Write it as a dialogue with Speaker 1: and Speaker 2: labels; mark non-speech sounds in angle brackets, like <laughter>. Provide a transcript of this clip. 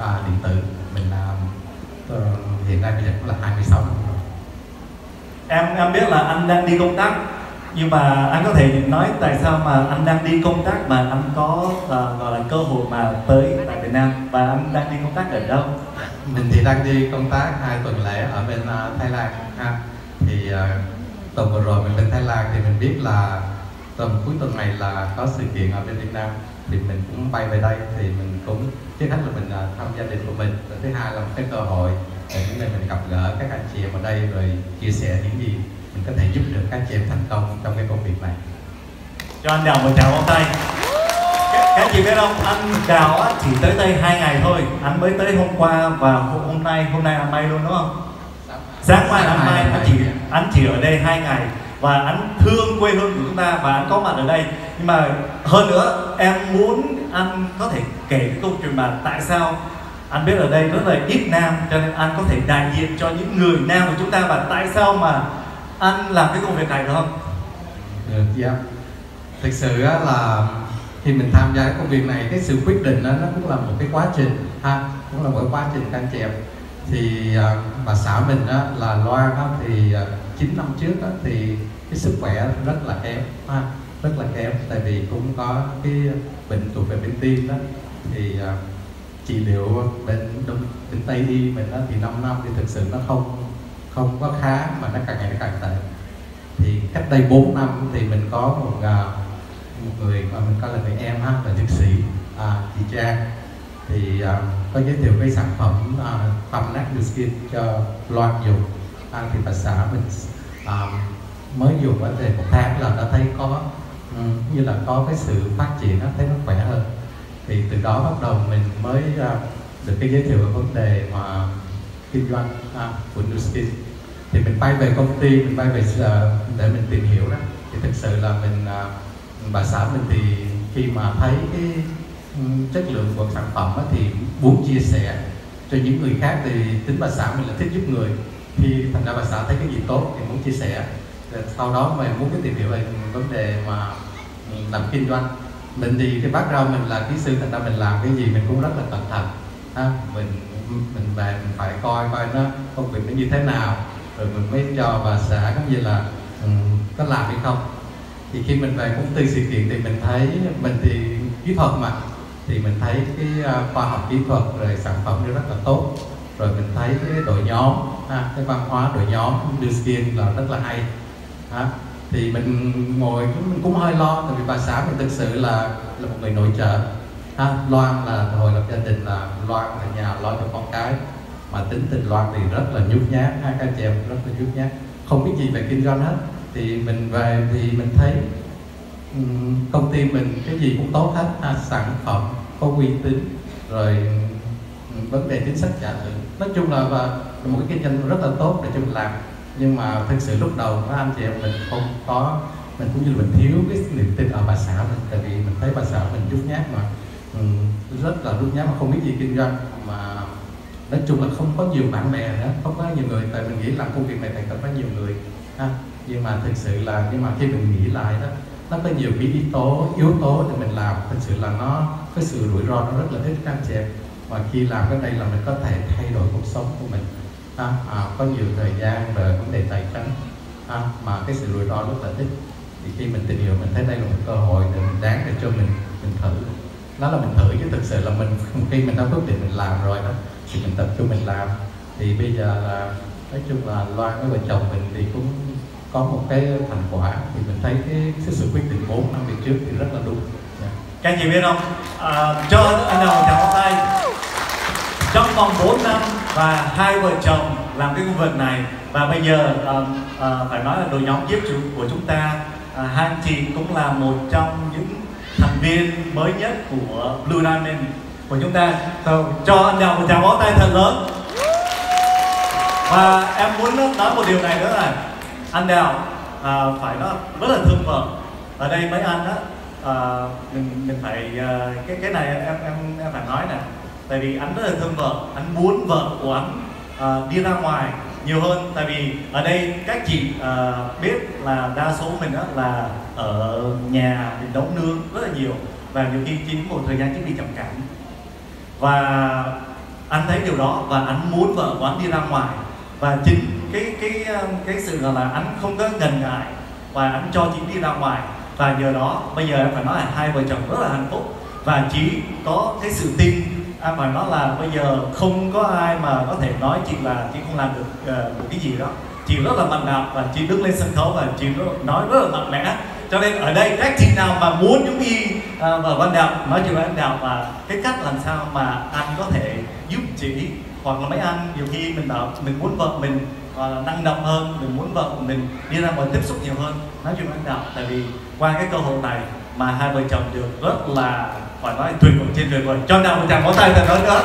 Speaker 1: à, điện tử. Mình làm uh, hiện nay bây giờ cũng là 26 năm rồi.
Speaker 2: Em em biết là anh đang đi công tác nhưng mà anh có thể nói tại sao mà anh đang đi công tác mà anh có uh, gọi là cơ hội mà tới tại Việt Nam và anh đang đi công tác ở đâu?
Speaker 1: mình thì đang đi công tác hai tuần lễ ở bên uh, Thái Lan ha. Thì uh, tuần vừa rồi mình bên Thái Lan thì mình biết là tuần cuối tuần này là có sự kiện ở bên Việt Nam thì mình cũng bay về đây thì mình cũng trước hết là mình uh, thăm gia đình của mình. Và thứ hai là một cái cơ hội để những nơi mình gặp gỡ các anh chị em ở đây rồi chia sẻ những gì mình có thể giúp được các chị em thành công trong cái công việc này.
Speaker 2: Cho anh Đào một tràng vỗ tay. Các, các chị biết không? Anh Đào á, chỉ tới đây hai ngày thôi. Anh mới tới hôm qua và hôm nay hôm nay anh may luôn đúng không? Sáng mai. Anh mai anh chỉ anh chỉ ở đây hai ngày và anh thương quê hương của chúng ta và anh có mặt ở đây nhưng mà hơn nữa em muốn anh có thể kể cái câu chuyện mà tại sao anh biết ở đây rất là ít nam cho nên anh có thể đại diện cho những người nam của chúng ta và tại sao mà anh làm cái công việc này được không?
Speaker 1: Được, dạ. Thực sự là khi mình tham gia cái công việc này cái sự quyết định đó, nó cũng là một cái quá trình ha cũng là một cái quá trình can chẹp thì à, bà xã mình đó là Loan đó, thì à, chín 9 năm trước đó thì cái sức khỏe rất là kém ha rất là kém. Tại vì cũng có cái bệnh thuộc về bên tim đó. Thì à, trị liệu bên đông bên tây y mình đó thì 5 năm thì thực sự nó không không có khá mà nó càng ngày nó càng tệ. Thì cách đây 4 năm thì mình có một uh, một người mà mình coi là người em ha là dược sĩ à, chị Trang. Thì à, có giới thiệu cái sản phẩm à, Pump Natural Skin cho Loan dùng à, thì bà xã mình à, mới dùng vấn thể một tháng là đã thấy có ừ, như là có cái sự phát triển nó thấy nó khỏe hơn. Thì từ đó bắt đầu mình mới à, được cái giới thiệu về vấn đề mà kinh doanh à, của Nuskin thì mình bay về công ty mình bay về à, để mình tìm hiểu đó. Thì thực sự là mình à, bà xã mình thì khi mà thấy cái ừ, chất lượng của sản phẩm đó, thì muốn chia sẻ cho những người khác thì tính bà xã mình là thích giúp người. Thì thành ra bà xã thấy cái gì tốt thì muốn chia sẻ. Ờ, sau đó mình muốn cái tìm hiểu về vấn đề mà ừ, làm kinh doanh. Mình thì cái background mình là kỹ sư thành ra mình làm cái gì mình cũng rất là cẩn thận. Ha mình mình về mình phải coi coi nó công việc nó như thế nào rồi mình mới cho bà xã cũng như là um, có làm hay không. Thì khi mình về công ty sự kiện thì mình thấy mình thì kỹ thuật mà thì mình thấy cái ờ, khoa học kỹ thuật rồi sản phẩm nó rất là tốt. Rồi mình thấy cái đội nhóm ha, cái văn hóa đội nhóm đưa skin là rất là hay hả? thì mình ngồi mình cũng hơi lo tại vì bà xã mình thực sự là là một người nội trợ. Ha. Loan là hồi lập gia đình là Loan ở nhà lo cho con cái. Mà tính tình Loan thì rất là nhút nhát ha các chị em rất là nhút nhát. Không biết gì về kinh doanh hết. Thì mình về thì mình thấy um, công ty mình cái gì cũng tốt hết. Ha. sản phẩm có uy tín rồi vấn đề chính sách trả thưởng nói chung là và một cái kinh doanh rất là tốt để cho mình làm nhưng mà thực sự lúc đầu các anh chị em mình không có, mình cũng như là mình thiếu cái niềm tin ở bà xã mình. Tại vì mình thấy bà xã mình nhút nhát mà ừ, rất là nhút nhát mà không biết gì kinh doanh. Mà nói chung là không có nhiều bạn bè nữa, không có nhiều người. Tại mình nghĩ làm công việc này phải cần có nhiều người, ha. Nhưng mà thực sự là, nhưng mà khi mình nghĩ lại đó, nó có nhiều cái yếu tố yếu tố để mình làm. Thực sự là nó, cái sự rủi ro nó rất là thích các anh chị em. Và khi làm cái đây là mình có thể thay đổi cuộc sống của mình ha, à, có nhiều thời gian về vấn đề tài chính. Ha, mà cái sự rủi ro rất là ít. Thì khi mình tìm hiểu mình thấy đây là một cơ hội để mình đáng để cho mình mình thử. Đó là mình thử chứ thực sự là mình <laughs> khi mình đã quyết định mình làm rồi đó thì mình tập trung mình làm. Thì bây giờ là nói chung là loan với vợ chồng mình thì cũng có một cái thành quả. Thì mình thấy cái, cái sự quyết định 4 năm về trước thì rất là đúng. Yeah.
Speaker 2: các anh chị biết không? À, cho anh nào một tràng tay trong vòng 4 năm và hai vợ chồng làm cái công việc này. Và bây giờ uh, uh, phải nói là đội nhóm giúp chủ của chúng ta à, uh, hai anh chị cũng là một trong những thành viên mới nhất của Blue Diamond của chúng ta. So, cho anh đào một tràng bó tay thật lớn. Và em muốn nói một điều này nữa là anh đào à, phải nói rất là thương vợ. Ở đây mấy anh á à, mình mình phải à, cái cái này em em em phải nói nè tại vì anh rất là thương vợ anh muốn vợ của anh uh, à, đi ra ngoài nhiều hơn. Tại vì ở đây các chị uh, biết là đa số mình đó là ở nhà mình nấu nướng rất là nhiều và nhiều khi chính một thời gian chính bị trầm cảm. Và anh thấy điều đó và anh muốn vợ của anh đi ra ngoài. Và chính cái cái à, cái sự là anh không có ngần ngại và anh cho chị đi ra ngoài. Và nhờ đó bây giờ em phải nói là hai vợ chồng rất là hạnh phúc và chỉ có cái sự tin à, mà nói là bây giờ không có ai mà có thể nói chị là chị không làm được uh, một cái gì đó. Chị rất là mạnh đạo và chị đứng lên sân khấu và chị nói rất là mạnh mẽ. Cho nên ở đây các chị nào mà muốn giống y uh, và văn đạo nói chuyện với anh đạo và cái cách làm sao mà anh có thể giúp chị hoặc là mấy anh nhiều khi mình bảo mình muốn vợ mình uh, năng động hơn mình muốn vợ mình đi ra ngoài tiếp xúc nhiều hơn nói chuyện với anh đạo tại vì qua cái cơ hội này mà hai vợ chồng được rất là phải nói tuyệt vời, trên tuyệt vời cho nào một tràng pháo tay thật lớn nữa